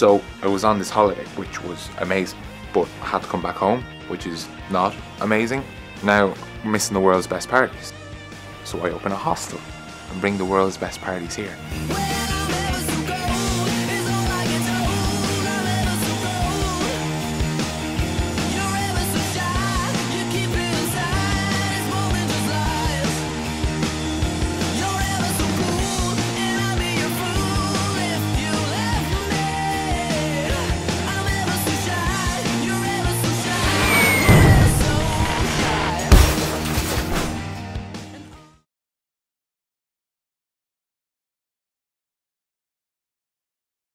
So I was on this holiday, which was amazing, but I had to come back home, which is not amazing. Now, I'm missing the world's best parties. So I open a hostel and bring the world's best parties here.